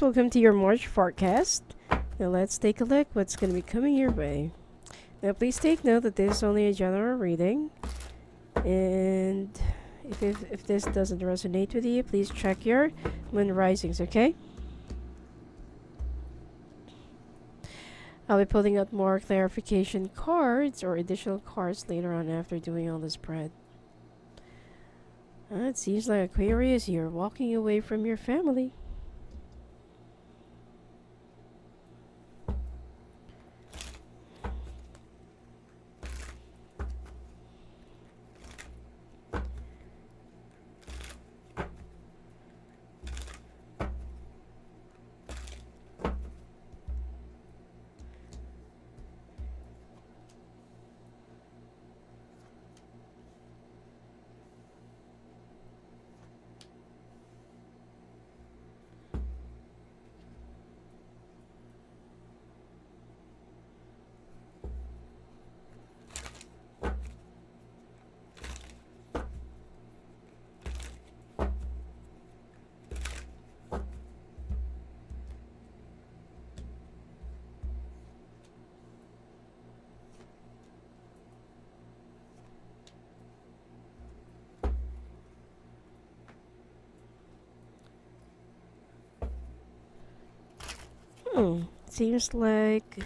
welcome to your March forecast. Now let's take a look what's going to be coming your way. Now please take note that this is only a general reading. And if, if, if this doesn't resonate with you, please check your moon risings, okay? I'll be pulling out more clarification cards or additional cards later on after doing all this spread. Uh, it seems like Aquarius, you're walking away from your family. Hmm. Seems like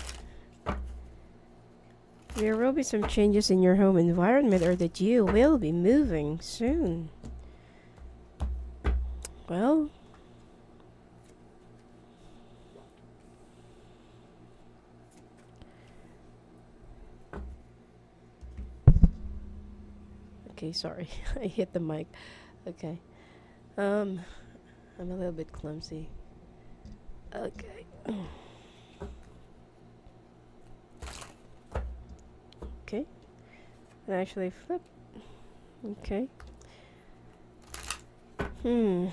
there will be some changes in your home environment or that you will be moving soon. Well, Okay, sorry. I hit the mic. Okay. Um, I'm a little bit clumsy. Okay. Okay. And actually flip. Okay. Hmm.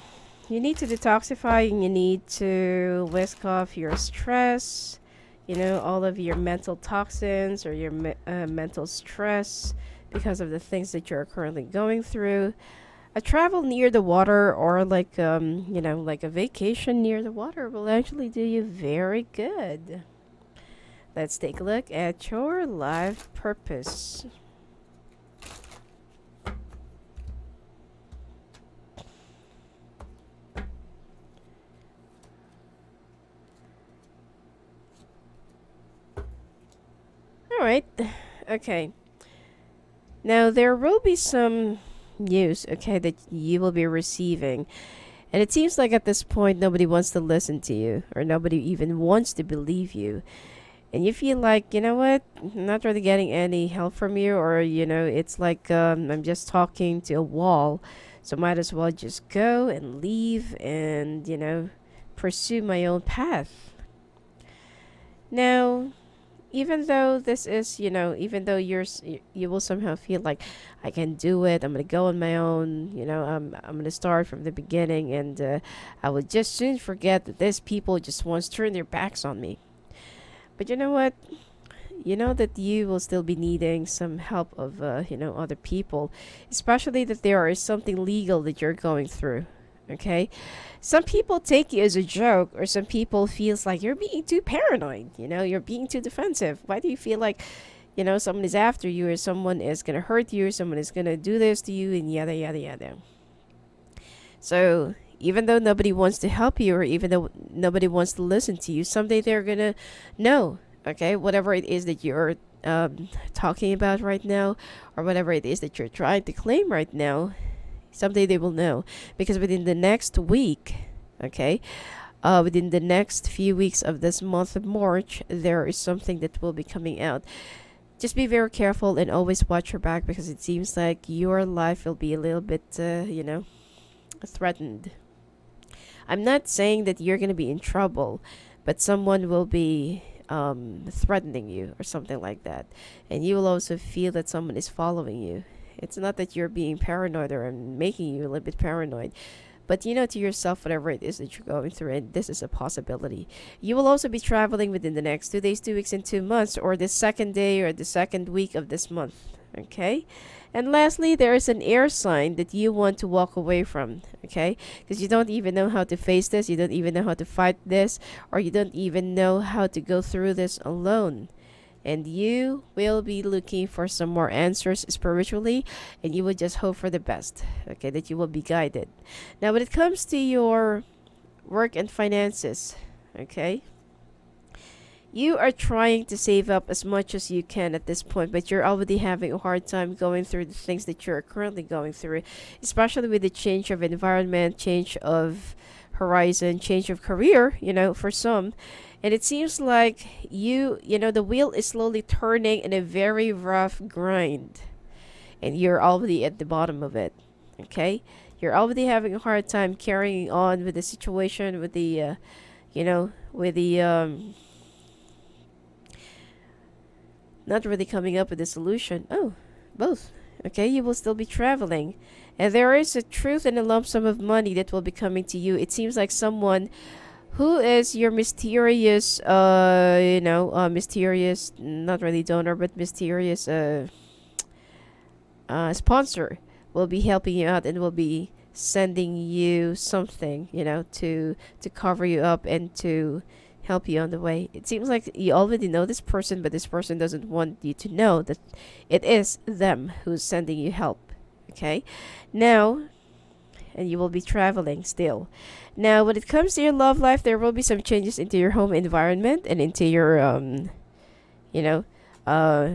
You need to detoxify and you need to whisk off your stress, you know, all of your mental toxins or your me uh, mental stress because of the things that you're currently going through a travel near the water or like um you know like a vacation near the water will actually do you very good. Let's take a look at your life purpose. All right. Okay. Now there will be some news, okay, that you will be receiving. And it seems like at this point nobody wants to listen to you or nobody even wants to believe you. And you feel like, you know what, I'm not really getting any help from you or, you know, it's like um, I'm just talking to a wall. So might as well just go and leave and, you know, pursue my own path. Now, even though this is you know even though you're you will somehow feel like i can do it. I'm gonna go on my own. You know i'm, I'm gonna start from the beginning and uh, i will just soon forget that these people just once to turn their backs on me. But you know what? You know that you will still be needing some help of uh, you know other people especially that there is something legal that you're going through okay? Some people take you as a joke or some people feels like you're being too paranoid you know? You're being too defensive. Why do you feel like you know someone is after you or someone is going to hurt you or someone is going to do this to you and yada yada yada? So even though nobody wants to help you or even though nobody wants to listen to you someday they're going to know okay? Whatever it is that you're um, talking about right now or whatever it is that you're trying to claim right now someday they will know. Because within the next week okay uh, within the next few weeks of this month of march there is something that will be coming out. Just be very careful and always watch your back because it seems like your life will be a little bit uh, you know threatened. I'm not saying that you're going to be in trouble but someone will be um, threatening you or something like that. And you will also feel that someone is following you it's not that you're being paranoid or I'm making you a little bit paranoid. But you know to yourself whatever it is that you're going through, and this is a possibility. You will also be traveling within the next two days, two weeks, and two months, or the second day or the second week of this month. Okay. And lastly, there is an air sign that you want to walk away from, okay? Because you don't even know how to face this, you don't even know how to fight this, or you don't even know how to go through this alone. And you will be looking for some more answers spiritually, and you will just hope for the best, okay? That you will be guided. Now, when it comes to your work and finances, okay? you are trying to save up as much as you can at this point, but you're already having a hard time going through the things that you're currently going through, especially with the change of environment, change of horizon, change of career, you know, for some. And it seems like you, you know, the wheel is slowly turning in a very rough grind. And you're already at the bottom of it. Okay? You're already having a hard time carrying on with the situation, with the, uh, you know, with the, um, not really coming up with a solution. Oh, both. Okay, you will still be traveling. And there is a truth and a lump sum of money that will be coming to you. It seems like someone who is your mysterious, uh, you know, uh, mysterious, not really donor, but mysterious, uh, uh, sponsor will be helping you out and will be sending you something, you know, to to cover you up and to help you on the way. It seems like you already know this person, but this person doesn't want you to know that it is them who's sending you help. Okay? Now, and you will be traveling still. Now, when it comes to your love life, there will be some changes into your home environment and into your, um, you know, uh,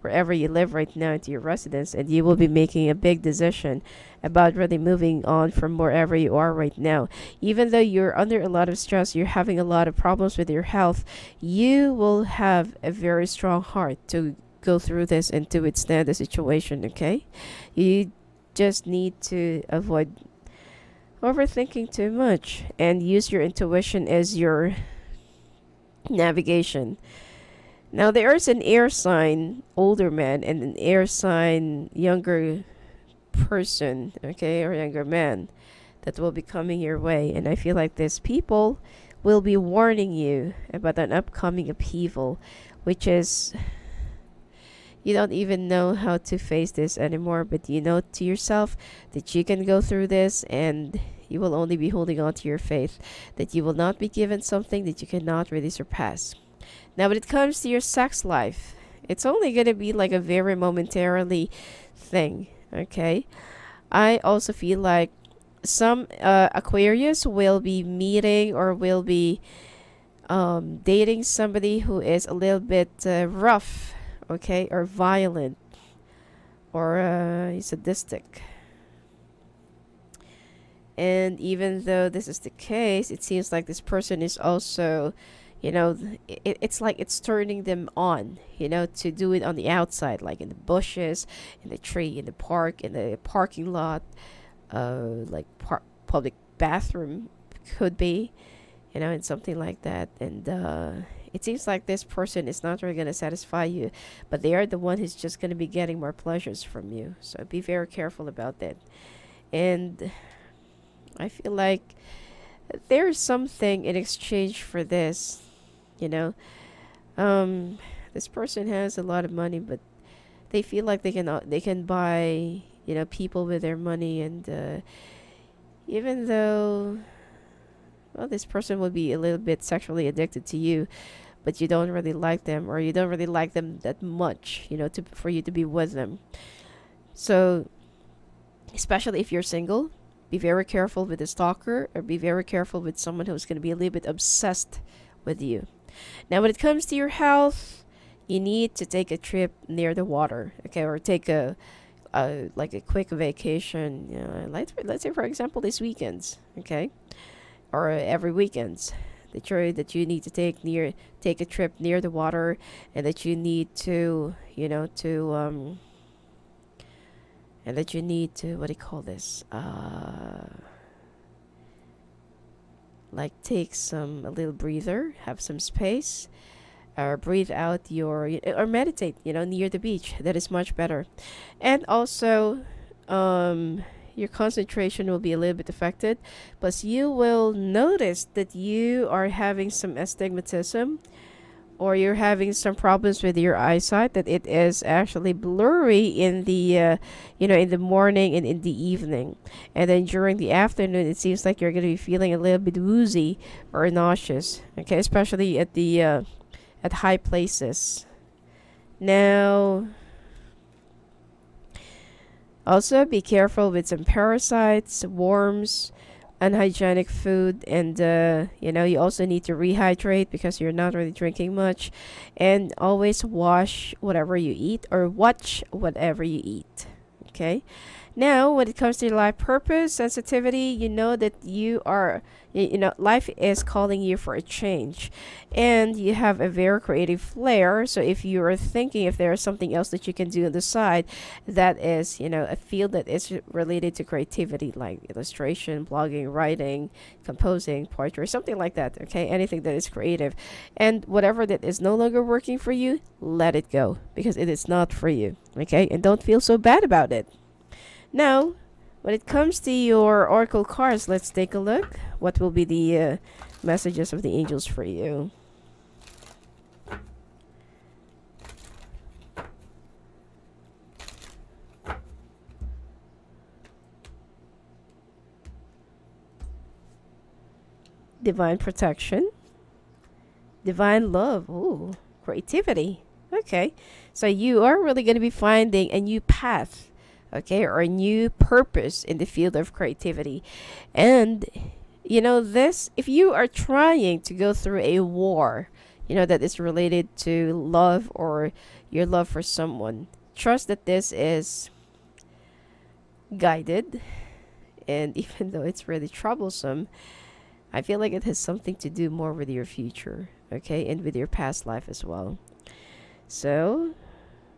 wherever you live right now into your residence and you will be making a big decision about really moving on from wherever you are right now even though you're under a lot of stress you're having a lot of problems with your health you will have a very strong heart to go through this and to withstand the situation okay you just need to avoid overthinking too much and use your intuition as your navigation now there is an air sign older man and an air sign younger person, okay, or younger man that will be coming your way. And I feel like these people will be warning you about an upcoming upheaval, which is you don't even know how to face this anymore, but you know to yourself that you can go through this and you will only be holding on to your faith, that you will not be given something that you cannot really surpass. Now, when it comes to your sex life, it's only going to be like a very momentarily thing, okay? I also feel like some uh, Aquarius will be meeting or will be um, dating somebody who is a little bit uh, rough, okay, or violent, or uh, sadistic. And even though this is the case, it seems like this person is also you know it, it's like it's turning them on you know to do it on the outside like in the bushes in the tree in the park in the parking lot uh like par- public bathroom could be you know and something like that and uh it seems like this person is not really going to satisfy you but they are the one who's just going to be getting more pleasures from you. So be very careful about that. And i feel like there's something in exchange for this you know? Um this person has a lot of money but they feel like they can uh, they can buy you know people with their money. And uh, even though well this person will be a little bit sexually addicted to you but you don't really like them or you don't really like them that much you know to for you to be with them so especially if you're single be very careful with a stalker or be very careful with someone who's going to be a little bit obsessed with you now, when it comes to your health, you need to take a trip near the water, okay, or take a, a like a quick vacation. You know, let's let's say for example this weekend, okay, or every weekends that you that you need to take near take a trip near the water, and that you need to you know to um and that you need to what do you call this uh like take some a little breather have some space or breathe out your or meditate you know near the beach. That is much better. And also um your concentration will be a little bit affected plus you will notice that you are having some astigmatism or you're having some problems with your eyesight that it is actually blurry in the uh, you know in the morning and in the evening. And then during the afternoon it seems like you're going to be feeling a little bit woozy or nauseous okay especially at the uh, at high places. Now also be careful with some parasites worms unhygienic food and uh, you know you also need to rehydrate because you're not really drinking much. And always wash whatever you eat or watch whatever you eat okay? Now when it comes to your life purpose sensitivity you know that you are you know life is calling you for a change. And you have a very creative flair. So if you are thinking if there is something else that you can do on the side that is you know a field that is related to creativity like illustration blogging writing composing poetry something like that okay? Anything that is creative. And whatever that is no longer working for you let it go because it is not for you okay and don't feel so bad about it. Now when it comes to your oracle cards let's take a look. What will be the uh, messages of the angels for you? Divine protection. Divine love. Ooh, creativity okay. So you are really going to be finding a new path okay or a new purpose in the field of creativity. And you know this if you are trying to go through a war you know that is related to love or your love for someone trust that this is guided. And even though it's really troublesome i feel like it has something to do more with your future okay and with your past life as well so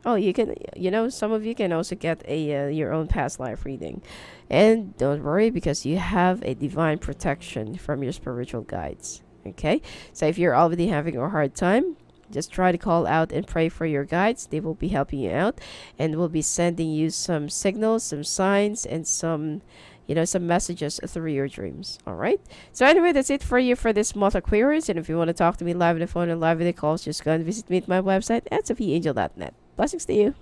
Oh, you can, you know, some of you can also get a uh, your own past life reading, and don't worry because you have a divine protection from your spiritual guides. Okay, so if you're already having a hard time, just try to call out and pray for your guides. They will be helping you out, and will be sending you some signals, some signs, and some you know, some messages through your dreams. All right. So anyway, that's it for you for this month Aquarius. And if you want to talk to me live on the phone and live in the calls, just go and visit me at my website at sophiaangel.net. Blessings to you.